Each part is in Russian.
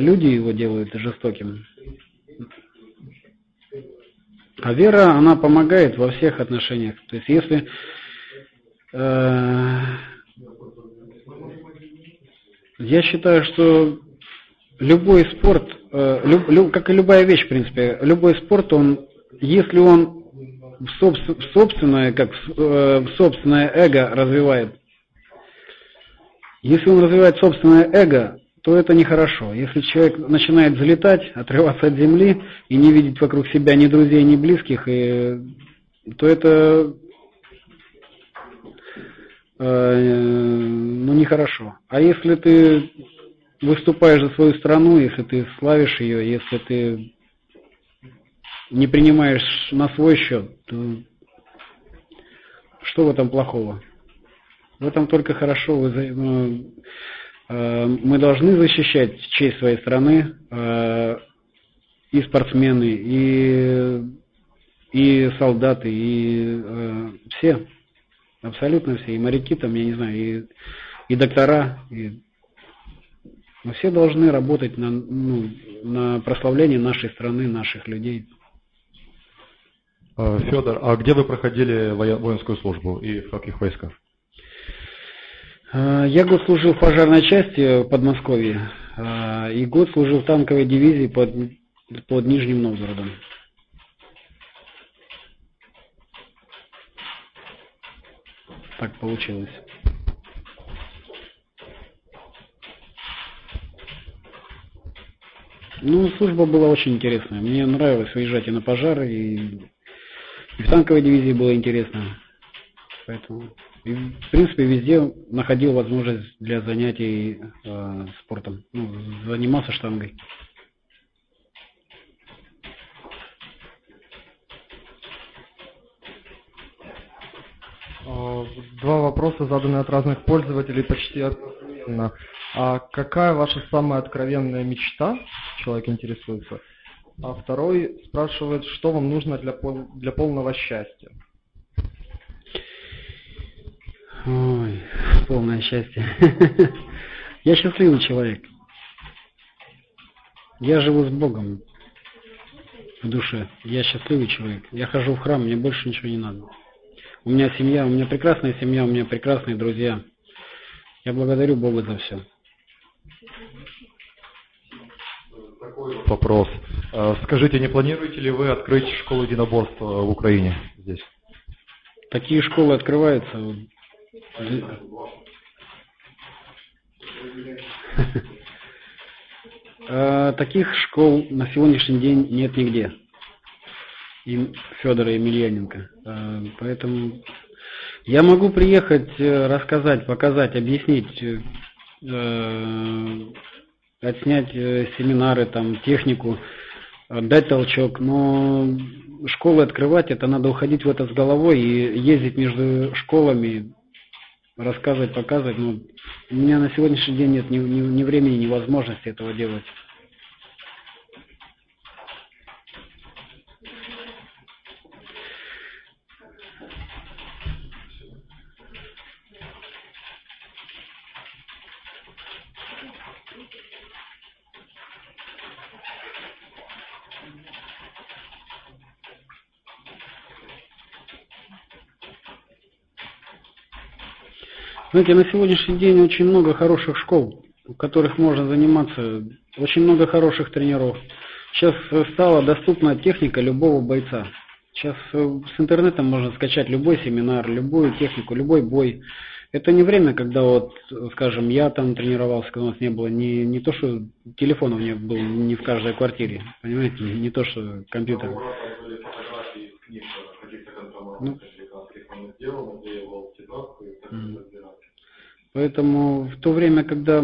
люди его делают жестоким. А вера, она помогает во всех отношениях. То есть если э, я считаю, что любой спорт, э, люб, люб, как и любая вещь, в принципе, любой спорт, он, если он в, собственное, как э, в собственное эго развивает, если он развивает собственное эго, то это нехорошо. Если человек начинает залетать, отрываться от земли и не видеть вокруг себя ни друзей, ни близких, и, то это э, ну, нехорошо. А если ты выступаешь за свою страну, если ты славишь ее, если ты не принимаешь на свой счет, то что в этом плохого? В этом только хорошо. Ну, э, мы должны защищать честь своей страны, э, и спортсмены, и, и солдаты, и э, все, абсолютно все, и моряки там, я не знаю, и, и доктора, и мы все должны работать на, ну, на прославление нашей страны, наших людей. А, Федор, а где вы проходили воинскую службу и в каких войсках? А, я год служил в пожарной части в Подмосковье а, и год служил в танковой дивизии под, под Нижним Новгородом. Так получилось. Ну, служба была очень интересная. Мне нравилось выезжать и на пожары, и и в танковой дивизии было интересно. Поэтому, в принципе, везде находил возможность для занятий э, спортом. Ну, занимался штангой. А, два вопроса, заданные от разных пользователей, почти одновременно. А какая ваша самая откровенная мечта? Человек интересуется а второй спрашивает, что вам нужно для, пол, для полного счастья. Ой, полное счастье. Я счастливый человек. Я живу с Богом в душе. Я счастливый человек. Я хожу в храм, мне больше ничего не надо. У меня семья, у меня прекрасная семья, у меня прекрасные друзья. Я благодарю Бога за все. Такой вопрос. А, скажите, не планируете ли вы открыть школу единоборства в Украине здесь? Такие школы открываются. А, таких школ на сегодняшний день нет нигде. И Федора Емельяненко. А, поэтому я могу приехать, э, рассказать, показать, объяснить, э, отснять э, семинары, там, технику, дать толчок, но школы открывать, это надо уходить в это с головой и ездить между школами, рассказывать, показывать. Но у меня на сегодняшний день нет ни, ни, ни времени, ни возможности этого делать. Знаете, на сегодняшний день очень много хороших школ, в которых можно заниматься, очень много хороших тренеров. Сейчас стала доступна техника любого бойца. Сейчас с интернетом можно скачать любой семинар, любую технику, любой бой. Это не время, когда вот, скажем, я там тренировался, когда у нас не было не, не то, что телефонов не было не в каждой квартире, понимаете, не, не то, что компьютер. Ну, Поэтому в то время, когда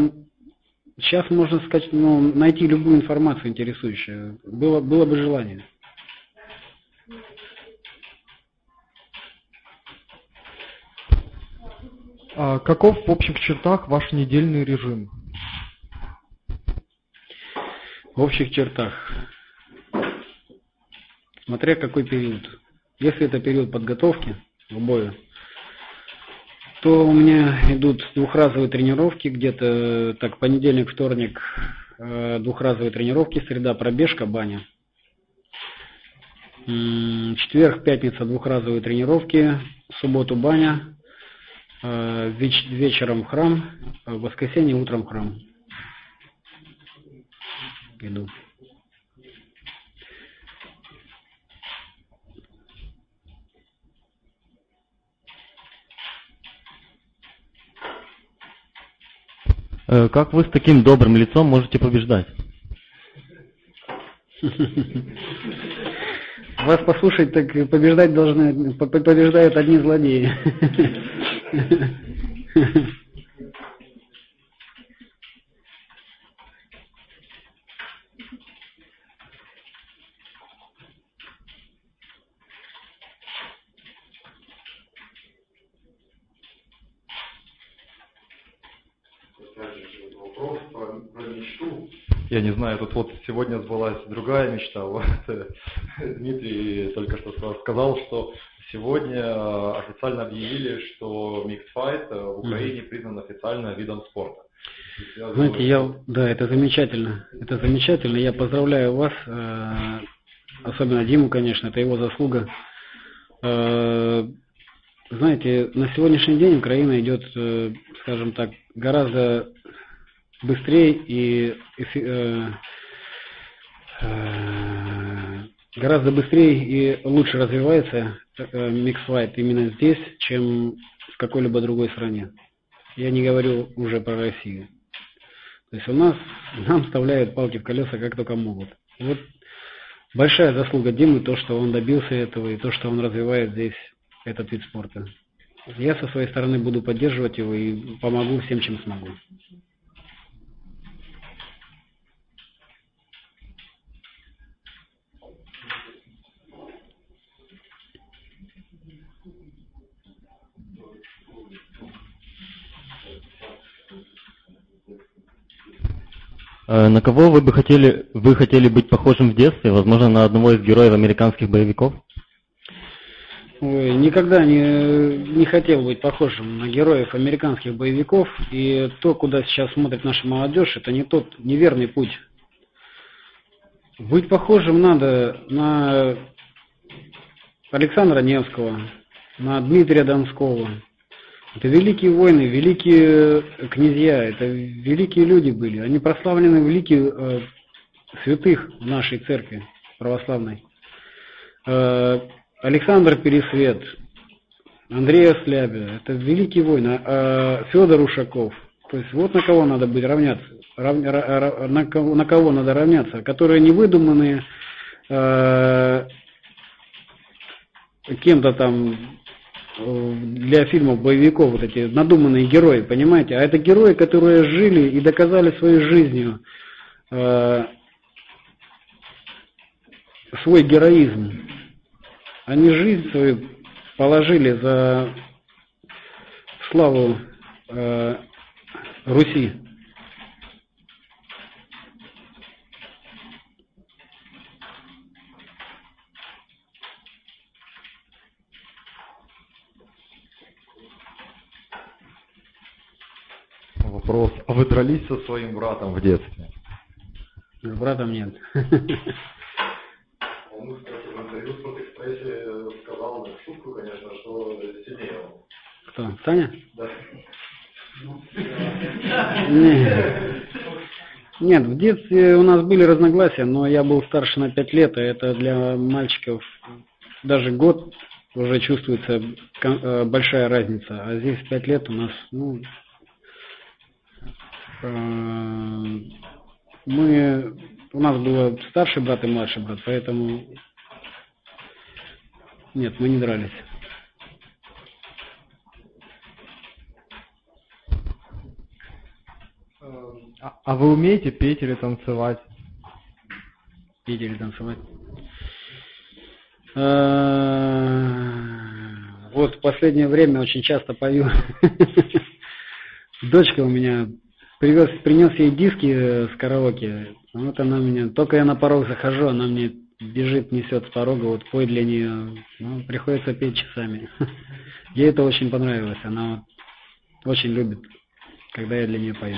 сейчас можно сказать, ну, найти любую информацию интересующую, было, было бы желание. А каков в общих чертах ваш недельный режим? В общих чертах. Смотря какой период. Если это период подготовки к бою, то у меня идут двухразовые тренировки, где-то так понедельник, вторник э, двухразовые тренировки, среда пробежка, баня. Четверг, пятница двухразовые тренировки, субботу баня, э, веч вечером храм, воскресенье утром храм. Иду. Э, как вы с таким добрым лицом можете побеждать? Вас послушать, так побеждать должны, побеждают одни злодеи. Я не знаю, тут вот сегодня сбылась другая мечта. Вот, Дмитрий только что сказал, что сегодня э, официально объявили, что миксфайт э, в Украине признан официально видом спорта. Знаете, я, да, это замечательно. Это замечательно. Я поздравляю вас, э, особенно Диму, конечно, это его заслуга. Знаете, на сегодняшний день Украина идет, скажем так, гораздо быстрее и э, э, гораздо быстрее и лучше развивается э, миксфайт именно здесь, чем в какой-либо другой стране. Я не говорю уже про Россию. То есть у нас нам вставляют палки в колеса как только могут. Вот большая заслуга Димы то, что он добился этого и то, что он развивает здесь этот вид спорта. Я со своей стороны буду поддерживать его и помогу всем, чем смогу. Э, на кого вы бы хотели, вы хотели быть похожим в детстве? Возможно, на одного из героев американских боевиков? Никогда не, не хотел быть похожим на героев американских боевиков. И то, куда сейчас смотрит наша молодежь, это не тот неверный путь. Быть похожим надо на Александра Невского, на Дмитрия Донского, это великие воины, великие э, князья, это великие люди были. Они прославлены великие э, святых в нашей церкви православной. Э, Александр Пересвет, Андрей Ослябин, это великие воины. Э, Федор Ушаков. То есть вот на кого надо быть равняться, рав, на, кого, на кого надо равняться, которые не выдуманные э, кем-то там для фильмов боевиков вот эти надуманные герои, понимаете? А это герои, которые жили и доказали своей жизнью э, свой героизм. Они жизнь свою положили за славу э, Руси. Вопрос. А вы дрались со своим братом в детстве? С братом нет. Он, кстати, в интервью в Спортэкспрессе сказал в шутку, конечно, что сильнее он. Кто? Саня? Да. Нет. Нет, в детстве у нас были разногласия, но я был старше на 5 лет, и это для мальчиков даже год уже чувствуется э, большая разница. А здесь 5 лет у нас, ну, Э, мы, у нас было старший брат и младший брат, поэтому нет, мы не дрались. А, вы умеете петь или танцевать? Петь или танцевать? Э, вот в последнее время очень часто пою. Дочка у меня привез, принес ей диски э, с караоке. Вот она меня, только я на порог захожу, она мне бежит, несет с порога, вот пой для нее. Ну, приходится петь часами. Ей это очень понравилось, она очень любит, когда я для нее пою.